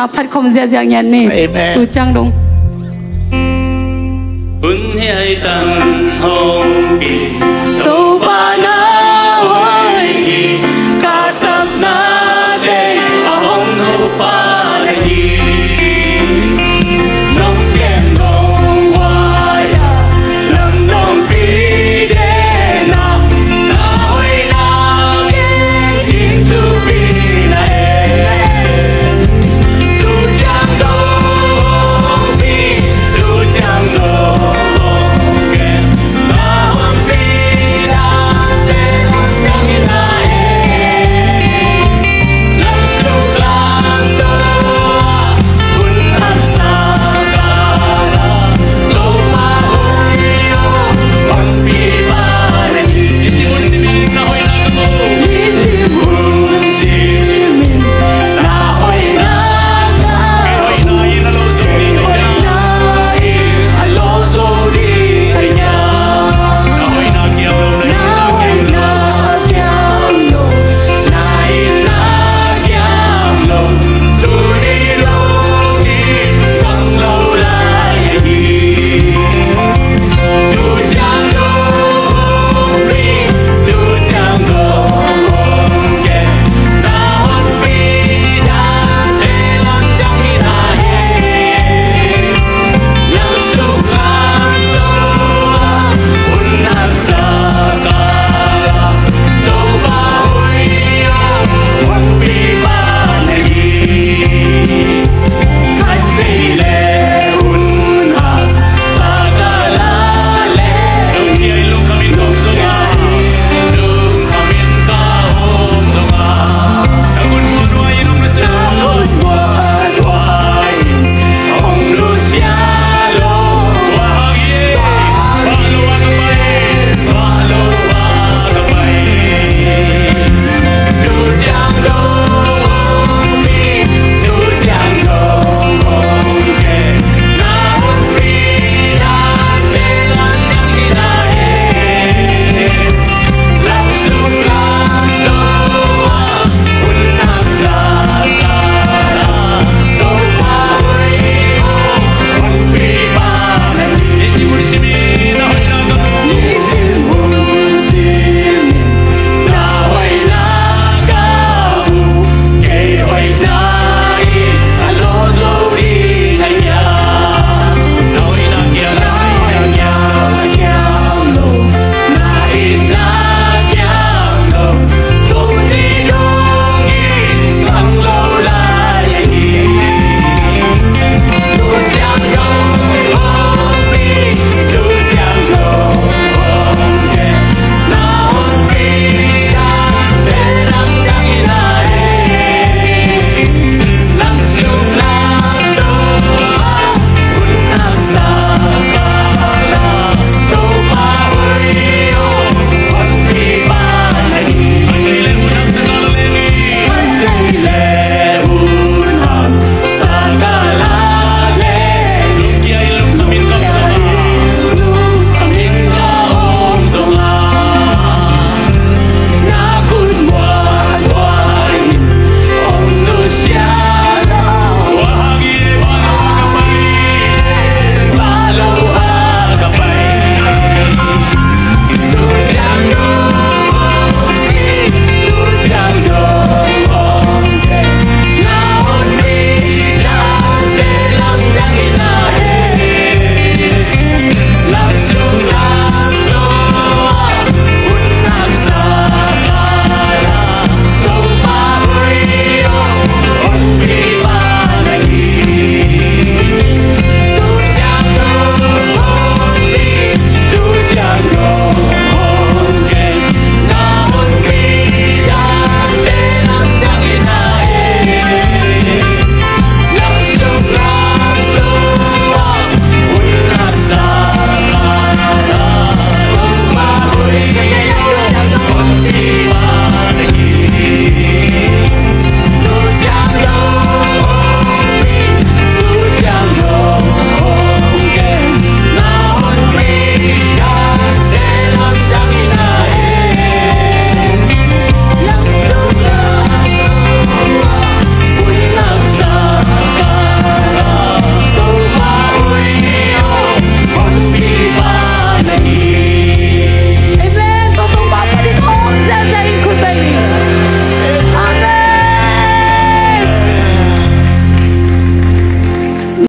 nào phát không dễ dàng nhận nè Amen. tu trang đúng Hun hei tăng hồng bì tu ba na